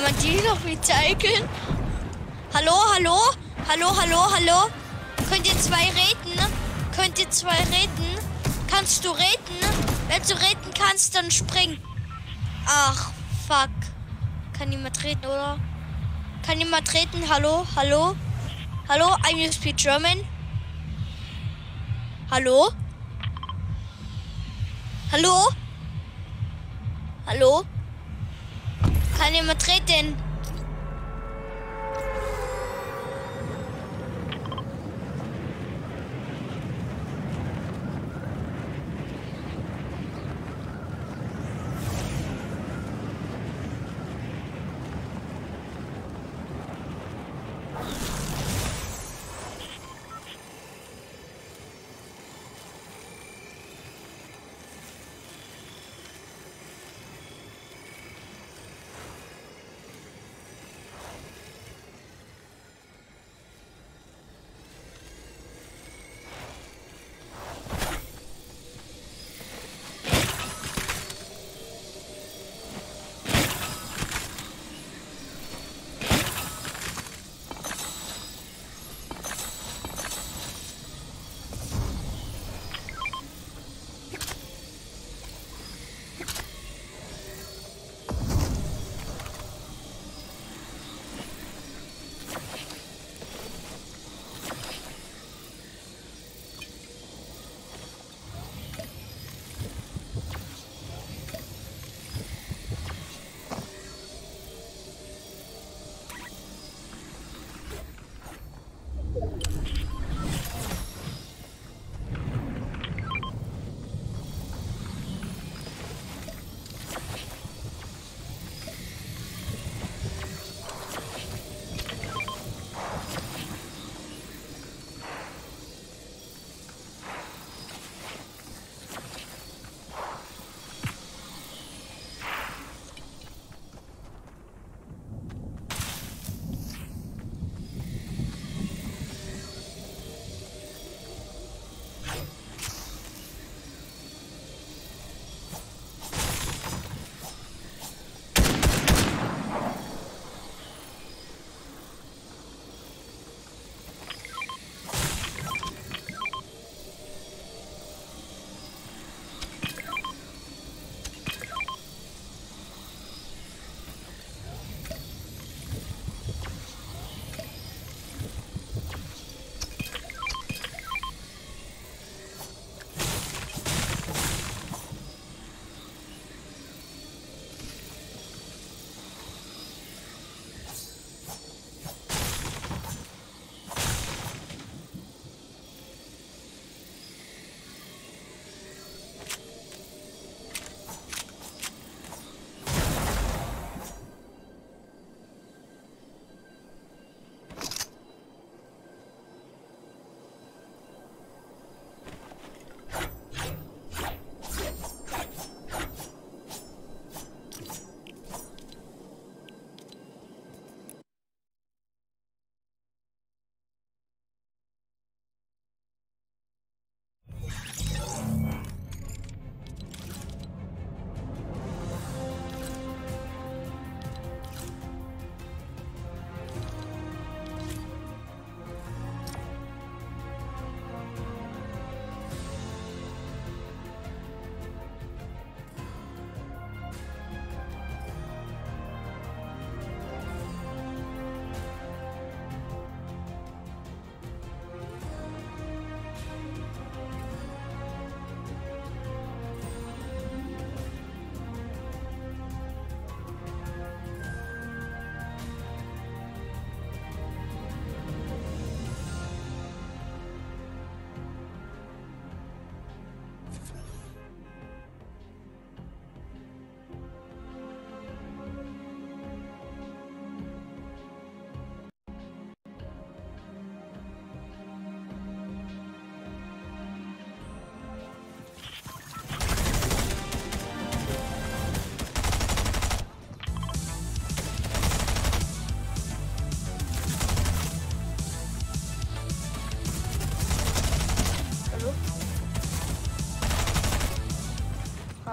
Kann man die noch recyceln? Hallo, hallo? Hallo, hallo, hallo? Könnt ihr zwei reden? Könnt ihr zwei reden? Kannst du reden? Wenn du reden kannst, dann spring. Ach, fuck. Kann niemand reden, oder? Kann niemand reden? Hallo, hallo? Hallo, I'm you speak German? Hallo? Hallo? Hallo? Kann jemand treten?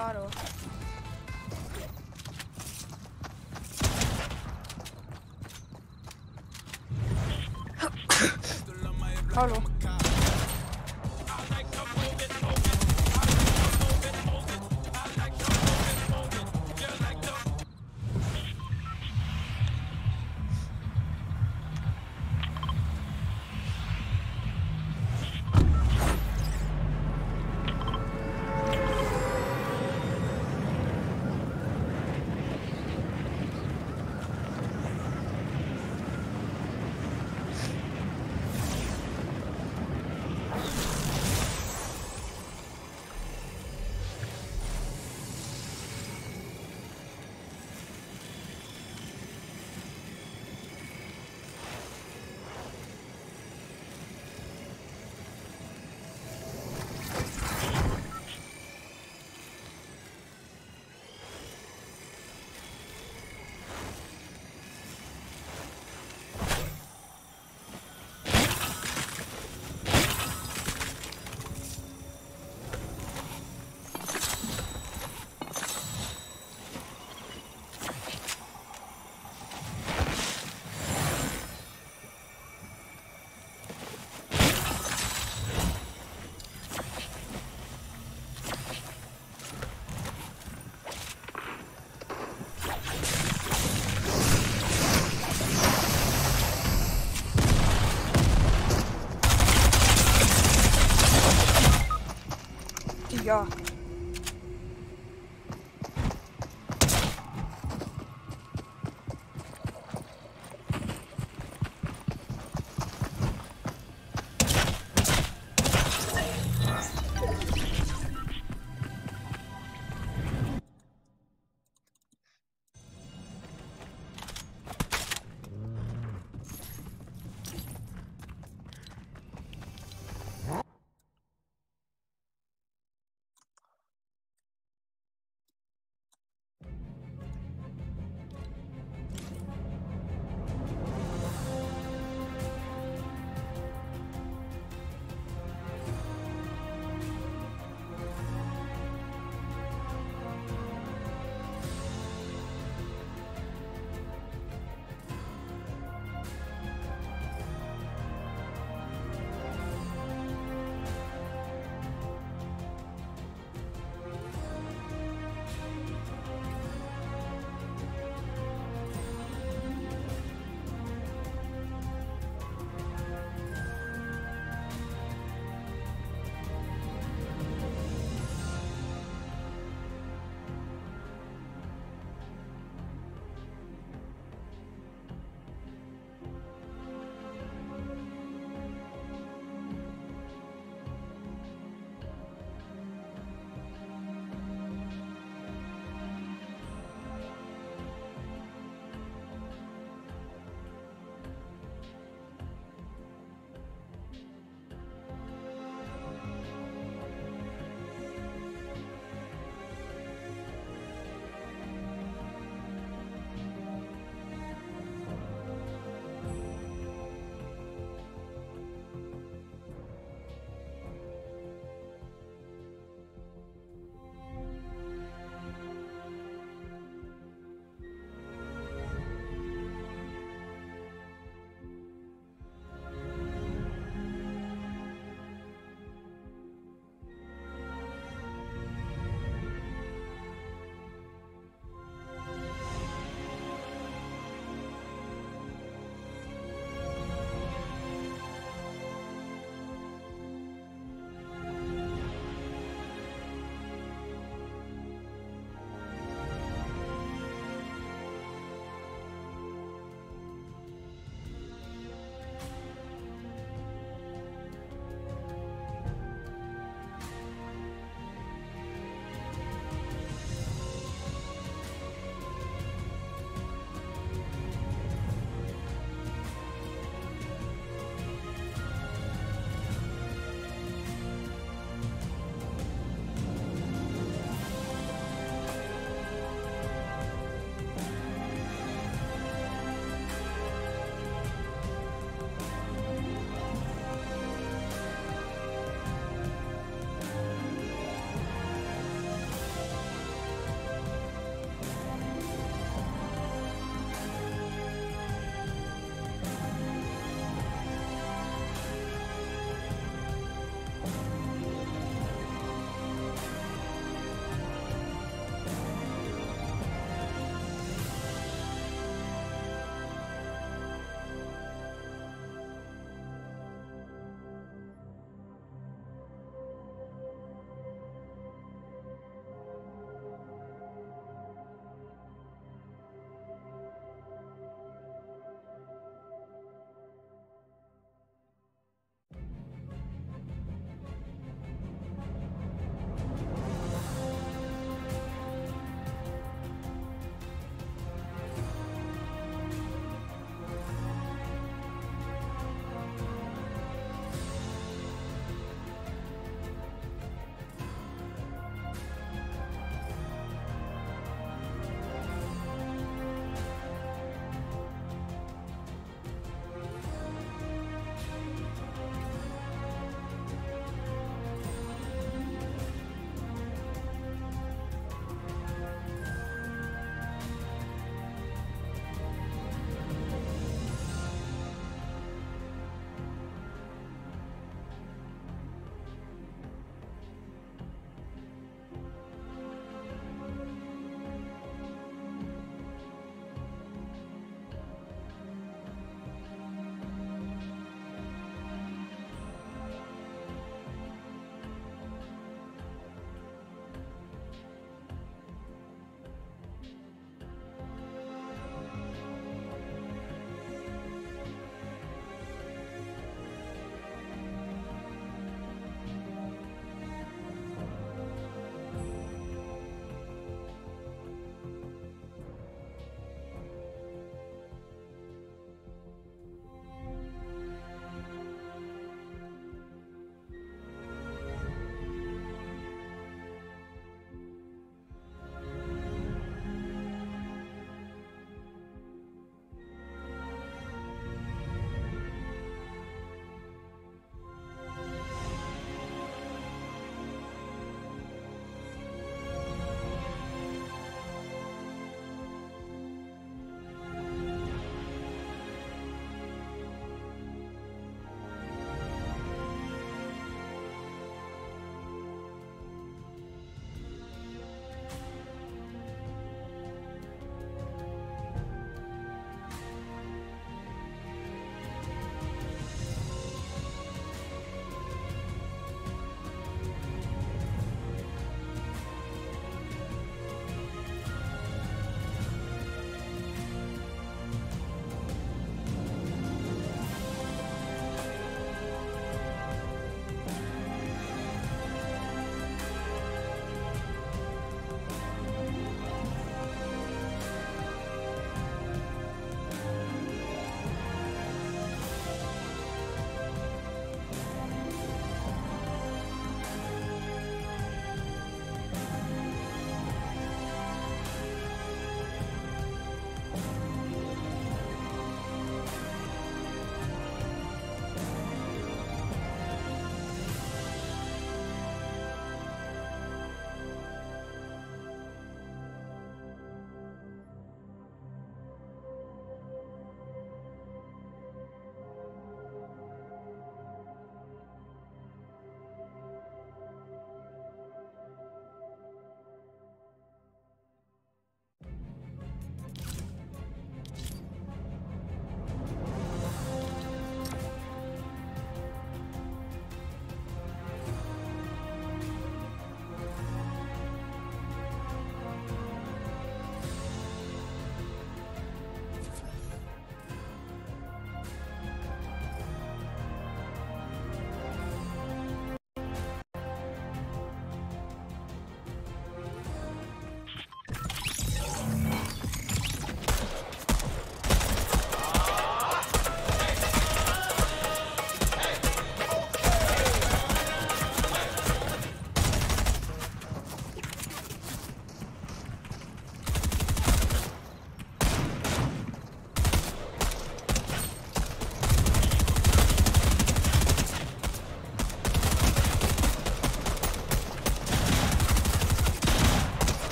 auto. Hello.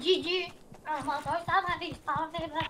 Gigi, I'm a boy, somebody's talking about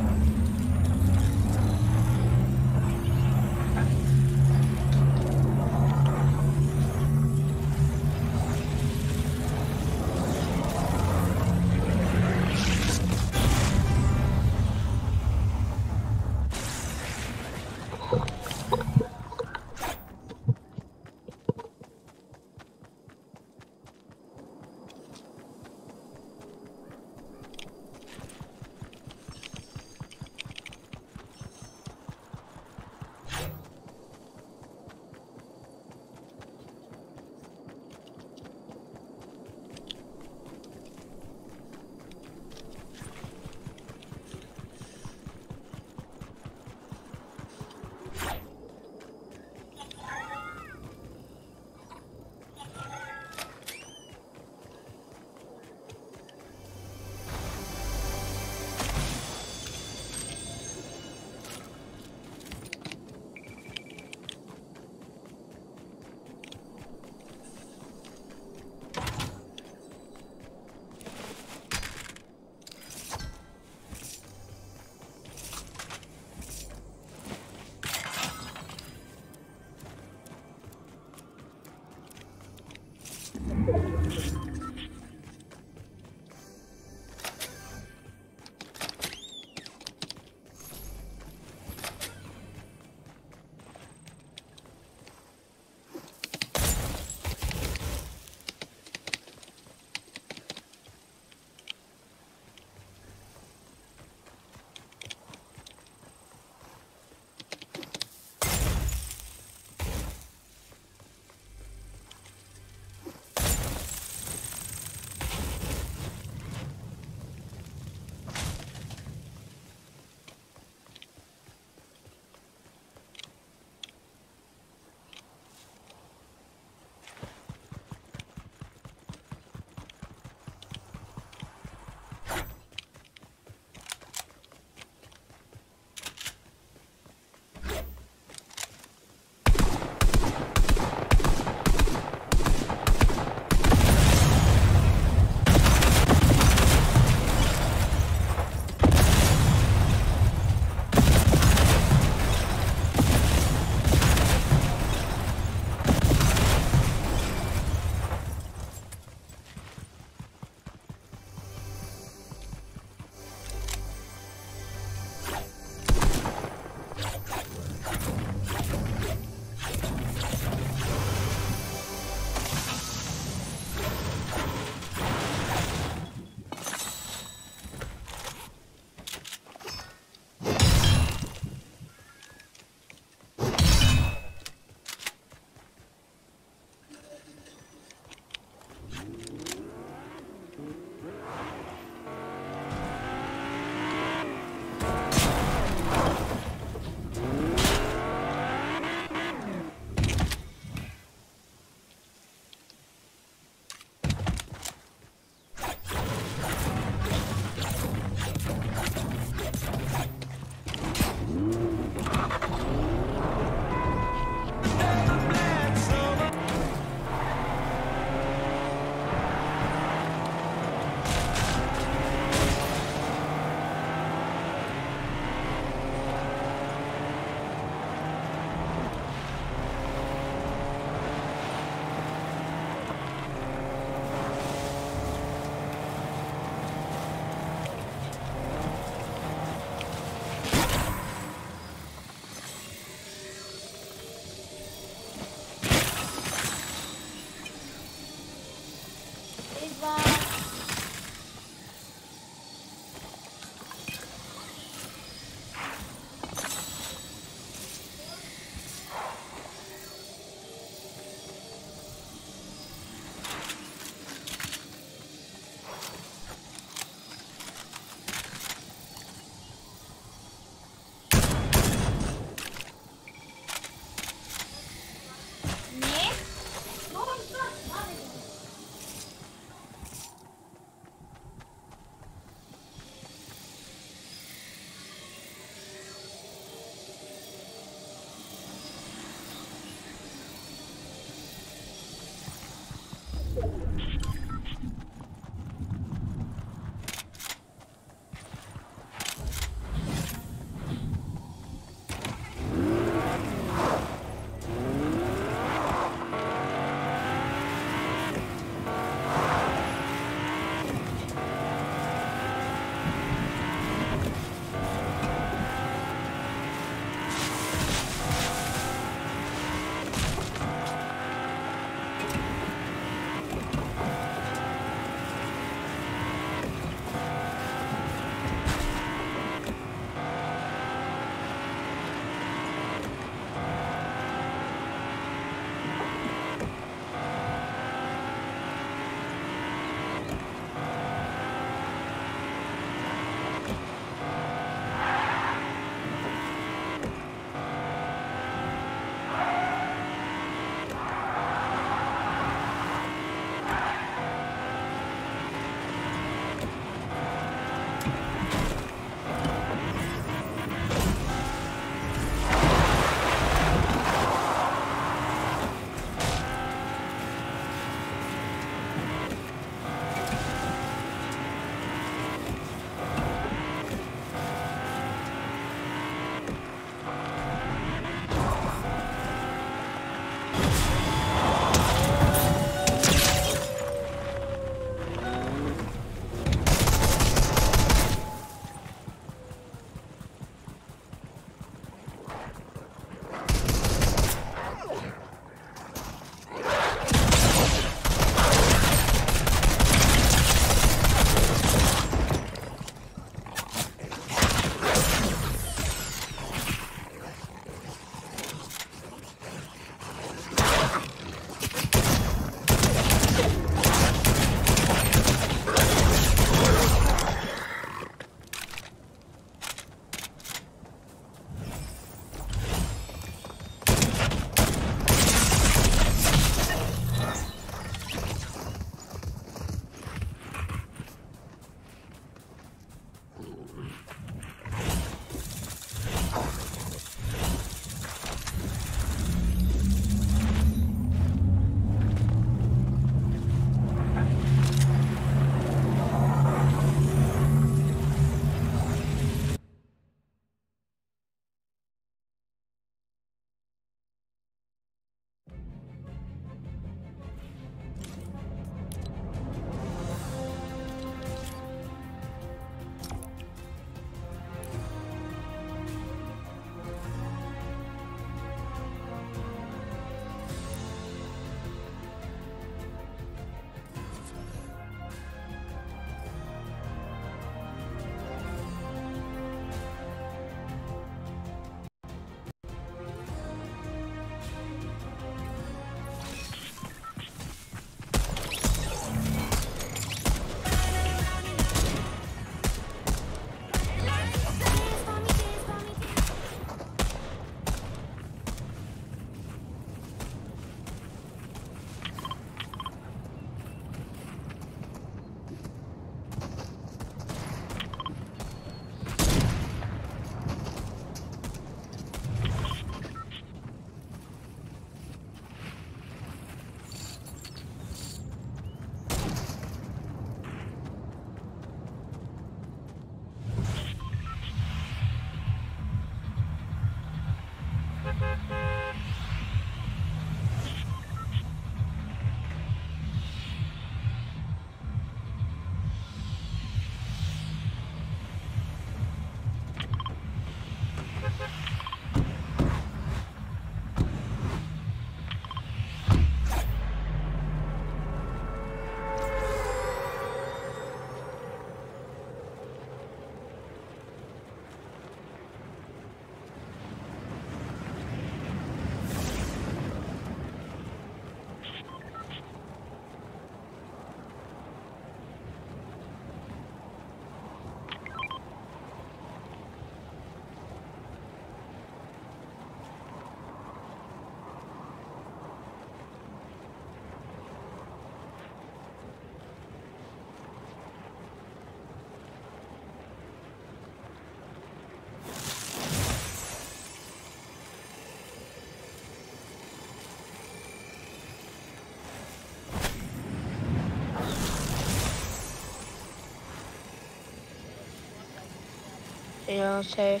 safe.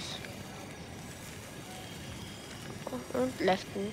Uh-huh. Und leften.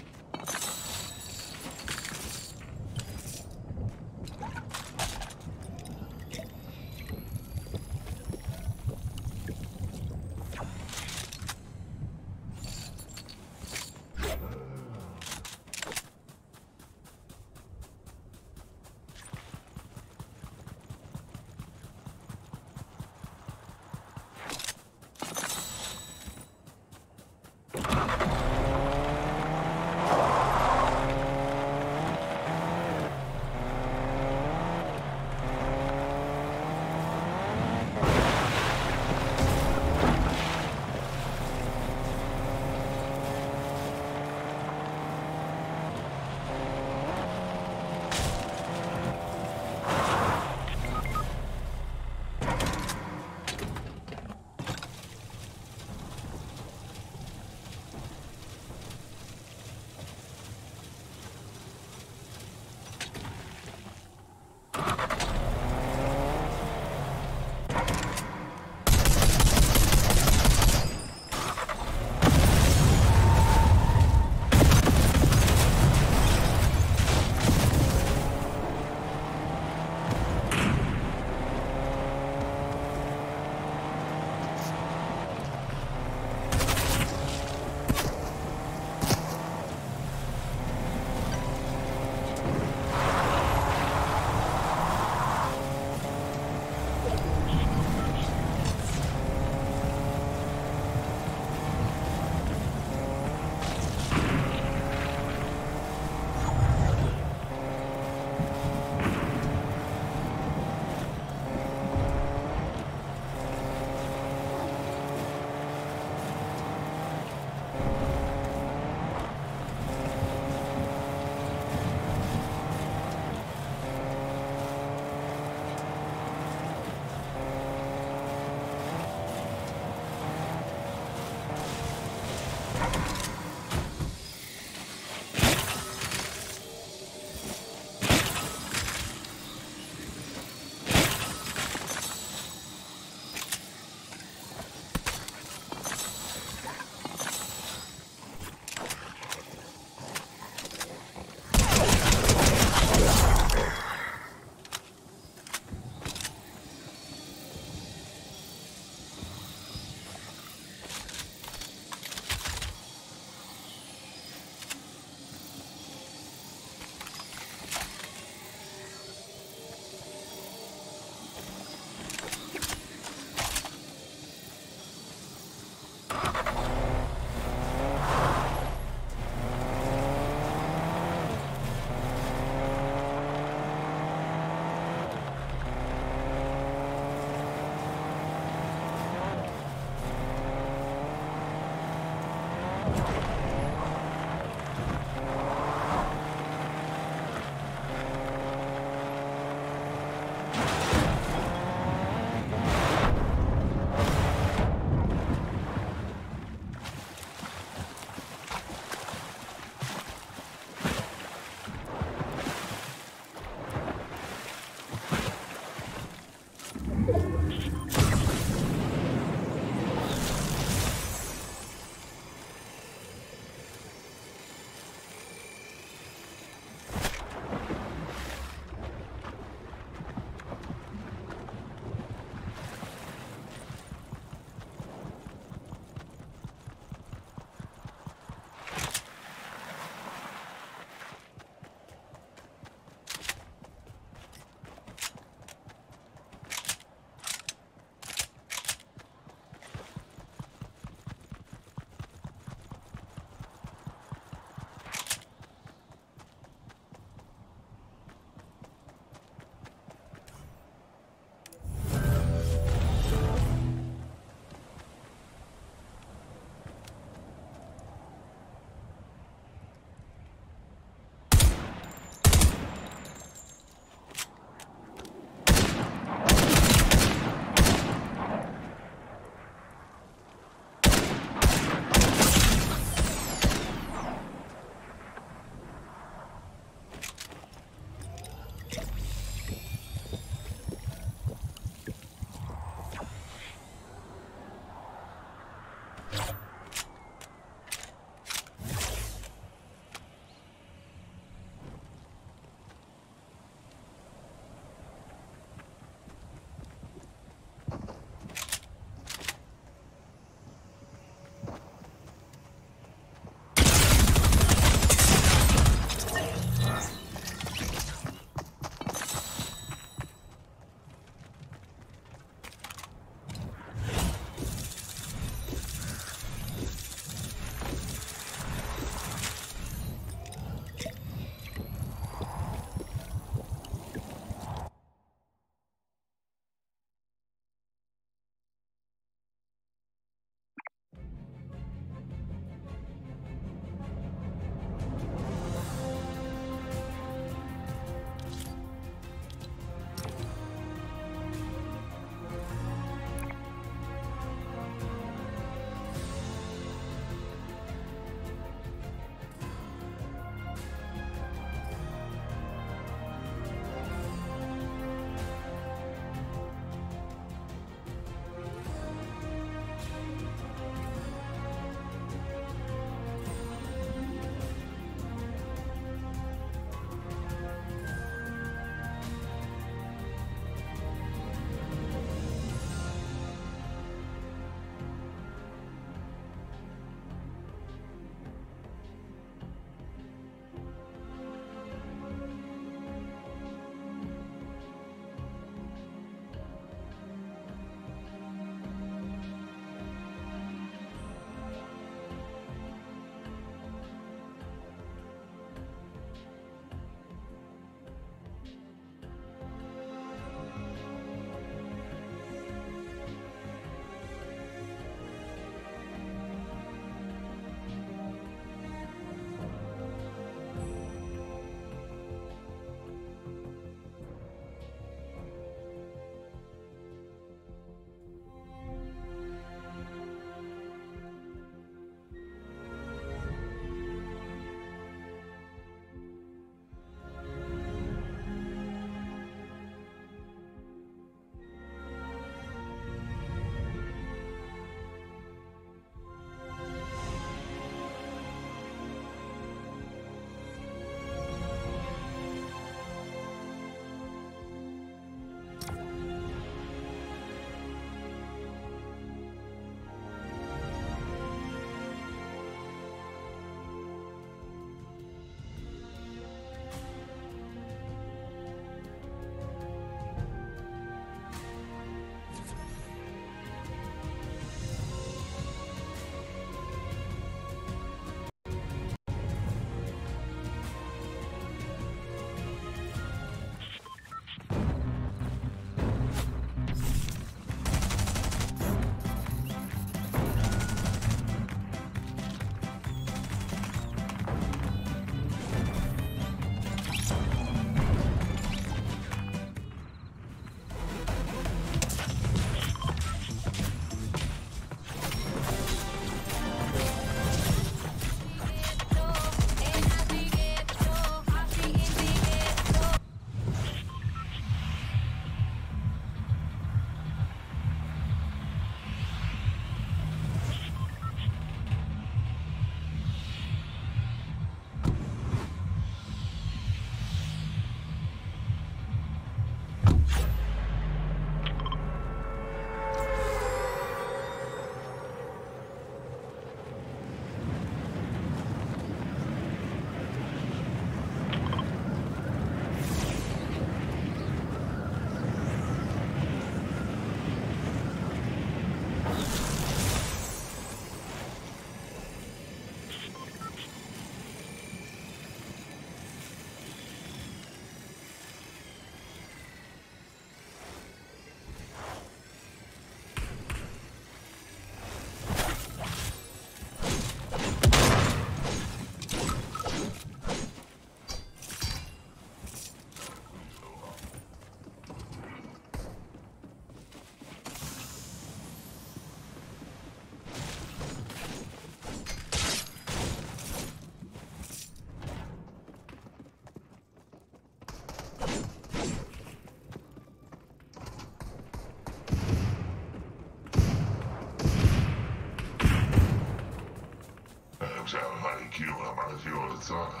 challenge you on.